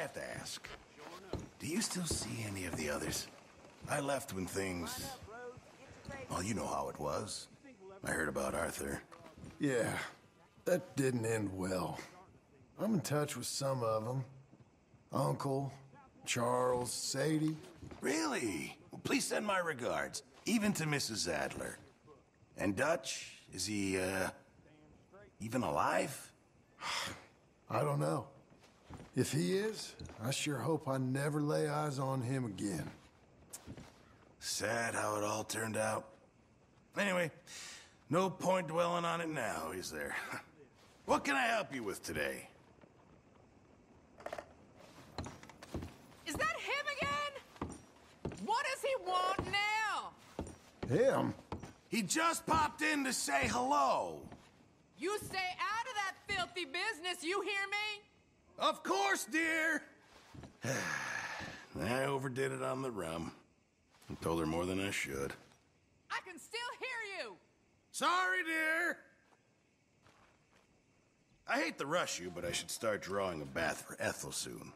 have to ask. Do you still see any of the others? I left when things... Well, you know how it was. I heard about Arthur. Yeah, that didn't end well. I'm in touch with some of them. Uncle, Charles, Sadie. Really? Well, please send my regards, even to Mrs. Adler. And Dutch, is he, uh, even alive? I don't know. If he is, I sure hope I never lay eyes on him again. Sad how it all turned out. Anyway, no point dwelling on it now, is there? What can I help you with today? Is that him again? What does he want now? Him? He just popped in to say hello. You stay out of that filthy business, you hear me? Of course, dear. I overdid it on the rum. I told her more than I should. I can still hear you. Sorry, dear. I hate to rush you, but I should start drawing a bath for Ethel soon.